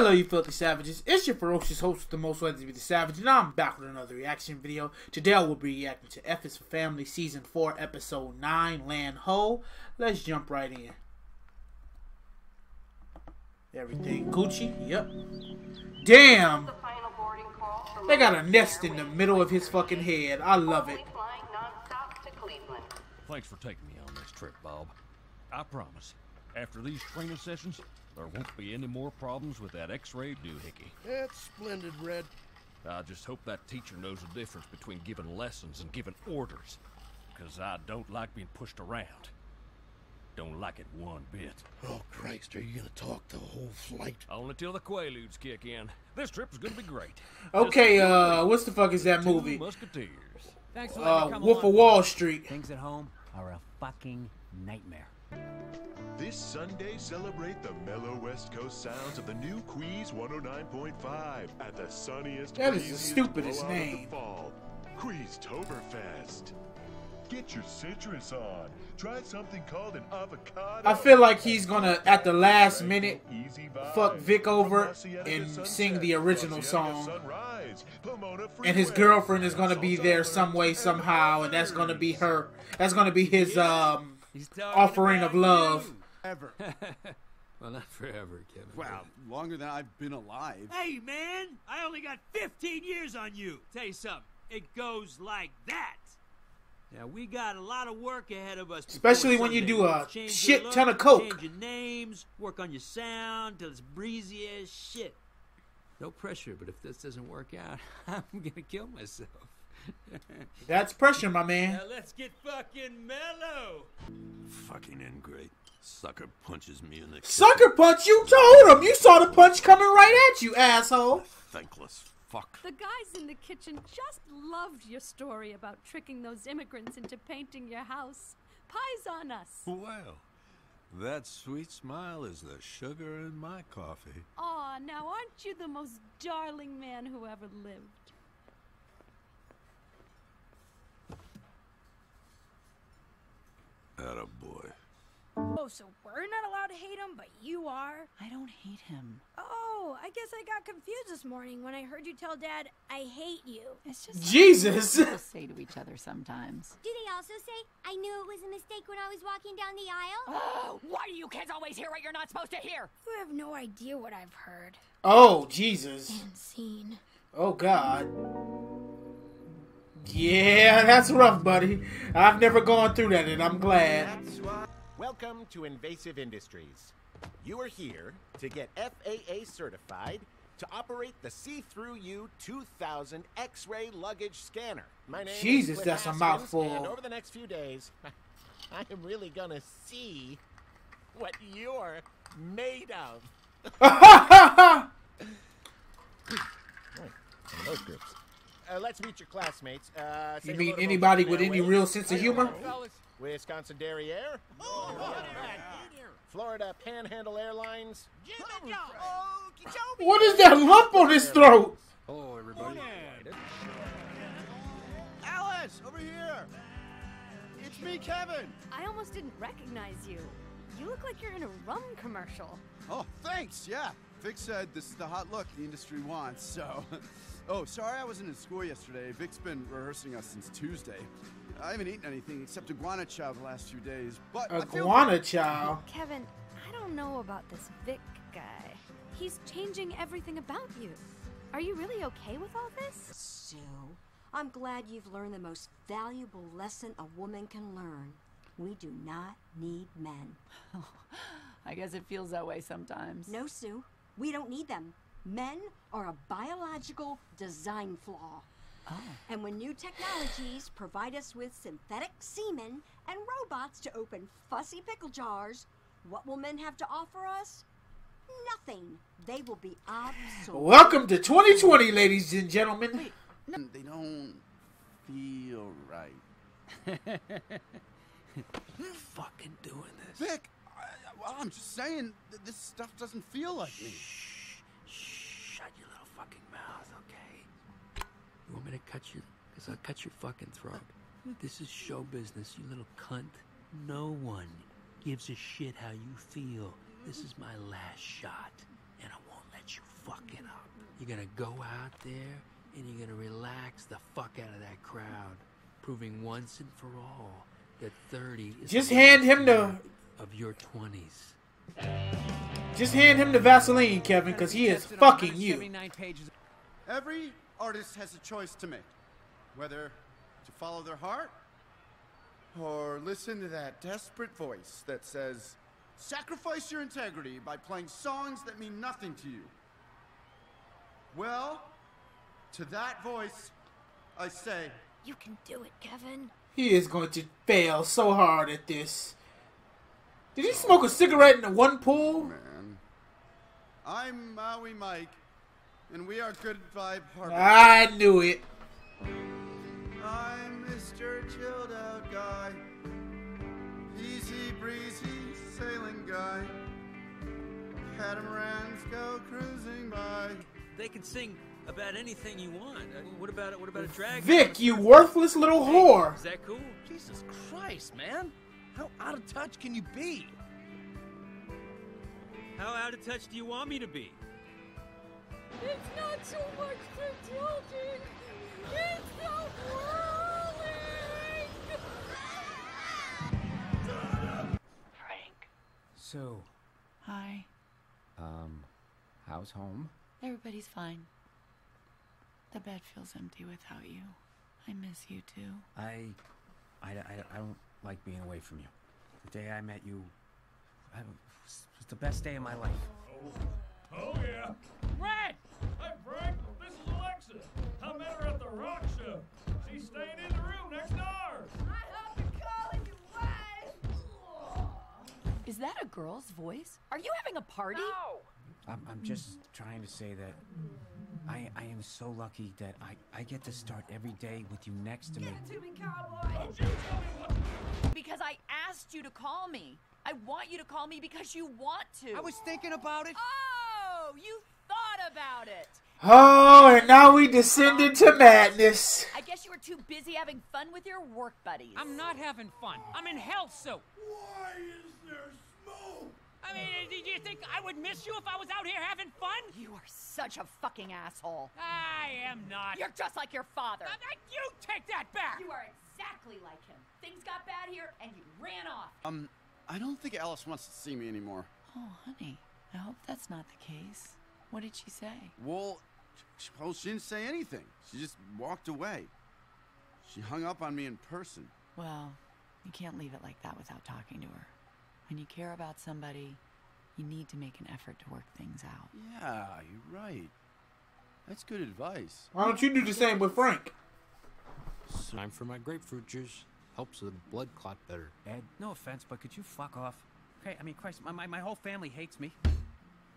Hello, you filthy savages. It's your ferocious host, the most likely to be the savage, and I'm back with another reaction video. Today I will be reacting to F is for Family Season 4, Episode 9, Land Ho. Let's jump right in. Everything Gucci? Yep. Damn! They got a nest in the middle of his fucking head. I love it. Thanks for taking me on this trip, Bob. I promise, after these training sessions, there won't be any more problems with that X-ray doohickey. That's splendid, Red. I just hope that teacher knows the difference between giving lessons and giving orders. Because I don't like being pushed around. Don't like it one bit. Oh, Christ, are you gonna talk the whole flight? Only till the Quaaludes kick in. This trip's gonna be great. Okay, uh, what's the fuck is that movie? Musketeers. Thanks for Uh, come Wolf of. Wall Street. Things at home are a fucking nightmare. This Sunday, celebrate the mellow West Coast sounds of the new Quees 109.5 at the sunniest, That is the stupidest blowout of the name. fall. Queeztoberfest. Get your citrus on. Try something called an avocado. I feel like he's gonna, at the last minute, fuck Vic over and sing the original song. and his girlfriend is gonna be there some way somehow, and that's gonna be her. That's gonna be his um offering of love. you. Ever. Well, not forever, Kevin. Wow, longer than I've been alive. Hey, man, I only got 15 years on you. Tell you something, it goes like that. Now, we got a lot of work ahead of us. Especially when you do a Change shit your ton of coke. Change your names, work on your sound till it's breezy as shit. No pressure, but if this doesn't work out, I'm gonna kill myself. That's pressure, my man. Now, let's get fucking mellow. Fucking ingrate. Sucker punches me in the Sucker punch you told him. You saw the punch coming right at you, asshole. Thankless fuck. The guys in the kitchen just loved your story about tricking those immigrants into painting your house. Pies on us. Well, that sweet smile is the sugar in my coffee. Aw, now aren't you the most darling man who ever lived? Oh, so we're not allowed to hate him, but you are? I don't hate him. Oh, I guess I got confused this morning when I heard you tell Dad, I hate you. It's just Jesus. people say to each other sometimes. Do they also say, I knew it was a mistake when I was walking down the aisle? Oh, why do you kids always hear what you're not supposed to hear? You have no idea what I've heard Oh Jesus. and seen. Oh God. Yeah, that's rough, buddy. I've never gone through that, and I'm glad. Welcome to Invasive Industries. You are here to get FAA certified to operate the See-Through U 2000 X-ray luggage scanner. My name Jesus, is that's a Haskins, mouthful. And over the next few days, I am really gonna see what you're made of those groups. Uh, let's meet your classmates. Uh, You hello meet anybody with any real sense of humor? Wisconsin Derriere. Florida Panhandle Airlines. What is that lump on his throat? Hello, everybody. Alice, over here. It's me, Kevin. I almost didn't recognize you. You look like you're in a rum commercial. Oh, thanks. Yeah. Vic said this is the hot look the industry wants, so. Oh, sorry I wasn't in school yesterday. Vic's been rehearsing us since Tuesday. I haven't eaten anything except iguana chow the last few days, but I feel Iguana child. Kevin, I don't know about this Vic guy. He's changing everything about you. Are you really okay with all this? Sue, I'm glad you've learned the most valuable lesson a woman can learn. We do not need men. I guess it feels that way sometimes. No, Sue, we don't need them. Men are a biological design flaw. Oh. And when new technologies provide us with synthetic semen and robots to open fussy pickle jars, what will men have to offer us? Nothing. They will be obsolete. Welcome to 2020, ladies and gentlemen. No, They don't feel right. Fucking doing this. Vic, I, well, I'm just saying, th- this stuff doesn't feel like me. Shut your little fucking mouth, okay? You want me to cut you? Because I'll cut your fucking throat. This is show business, you little cunt. No one gives a shit how you feel. This is my last shot, and I won't let set you fucking up. You're gonna go out there and you're gonna relax the fuck out of that crowd, proving once and for all that 30 is Just hand him the- of your 20s. Just hand him the Vaseline, Kevin, because he is fucking you. Every artist has a choice to make whether to follow their heart or listen to that desperate voice that says, sacrifice your integrity by playing songs that mean nothing to you. Well, to that voice, I say, You can do it, Kevin. He is going to fail so hard at this. Did he smoke a cigarette in the one pool? Man. I'm Maui Mike, and we are Good Vibe Harbor. I knew it. I'm Mr. Chilled Out Guy. Easy breezy sailing guy. Catamarans go cruising by. They can sing about anything you want. I mean, what about what about a drag? Vic, you worthless little whore. Is that cool? Jesus Christ, man. How out of touch can you be? How out of touch do you want me to be? It's not so much the talking, it's the whirling. Frank. So, Hi. um, how's home? Everybody's fine. The bed feels empty without you. I miss you too. I, I, I, I don't like being away from you. The day I met you, I, it was the best day of my life. Oh, Oh, yeah. That a girl's voice? Are you having a party? I'm, I'm just trying to say that I, I am so lucky that I, I get to start every day with you next to me. Because I asked you to call me. I want you to call me because you want to. I was thinking about it. Oh, you thought about it. Oh, and now we descended to madness. I guess you were too busy having fun with your work buddies. I'm not having fun. I'm in hell soup. Why is there smoke? I mean, did you think I would miss you if I was out here having fun? You are such a fucking asshole. I am not. You're just like your father. Uh, uh, you take that back. You are exactly like him. Things got bad here, and you ran off. Um, I don't think Alice wants to see me anymore. Oh, honey, I hope that's not the case. What did she say? Well, sh- well, she didn't say anything. She just walked away. She hung up on me in person. Well, you can't leave it like that without talking to her. When you care about somebody, you need to make an effort to work things out. Yeah, you're right. That's good advice. Why don't you do the same with Frank? Time for my grapefruit juice. Helps the blood clot better. Ed, no offense, but could you fuck off? Okay, I mean, Christ, my, my, my whole family hates me.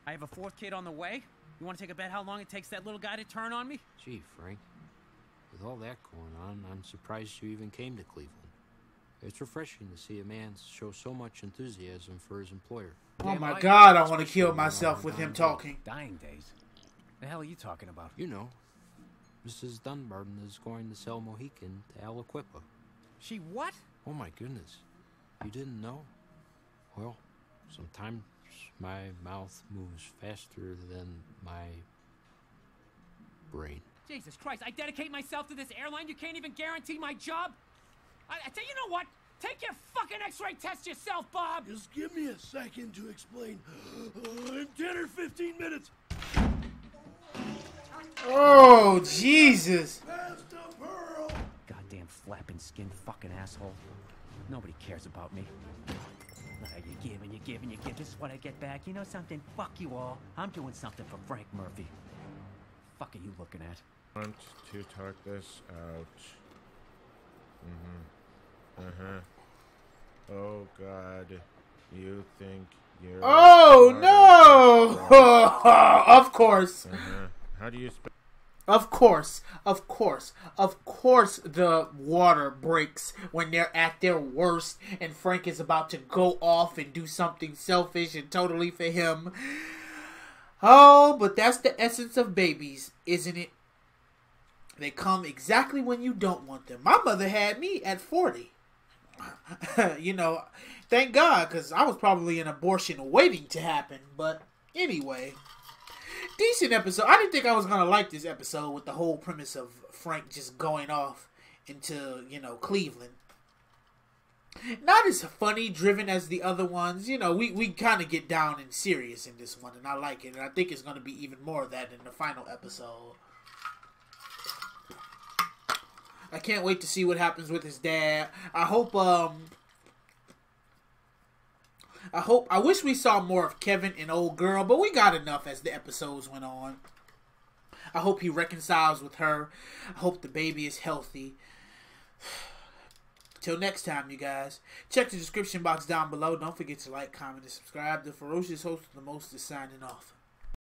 I have a fourth kid on the way. You want to take a bet how long it takes that little guy to turn on me? Gee, Frank. With all that going on, I'm surprised you even came to Cleveland. It's refreshing to see a man show so much enthusiasm for his employer. Oh my god, I want to kill myself with him talking. Dying days. The hell are you talking about? You know, Mrs. Dunbarton is going to sell Mohican to Aliquippa. She what? Oh my goodness. You didn't know? Well, sometimes my mouth moves faster than my brain. Jesus Christ, I dedicate myself to this airline. You can't even guarantee my job. I, I tell you, know what? Take your fucking X-ray test yourself, Bob. Just give me a second to explain. In 10 or 15 minutes. Oh, Jesus. Past a pearl. Goddamn flapping skinned fucking asshole. Nobody cares about me. Look, you give and you give and you give. This is what I get back. You know something? Fuck you all. I'm doing something for Frank Murphy. Fuck are you looking at? I Want to talk this out. Mm-hmm. Uh-huh. Oh God. You think you're Oh no! of course. Uh-huh. How do you spell Of course, of course, of course, the water breaks when they're at their worst, and Frank is about to go off and do something selfish and totally for him. Oh, but that's the essence of babies, isn't it? They come exactly when you don't want them. My mother had me at 40. you know, thank God, because I was probably an abortion waiting to happen. But anyway, decent episode. I didn't think I was gonna like this episode with the whole premise of Frank just going off into you know Cleveland. Not as funny driven as the other ones. You know, we, we kind of get down and serious in this one, and I like it. And I think it's going to be even more of that in the final episode. I can't wait to see what happens with his dad. I hope um I hope I wish we saw more of Kevin and old girl, but we got enough as the episodes went on. I hope he reconciles with her. I hope the baby is healthy. Till next time, you guys. Check the description box down below. Don't forget to like, comment, and subscribe. The Ferocious Host of the Most is signing off.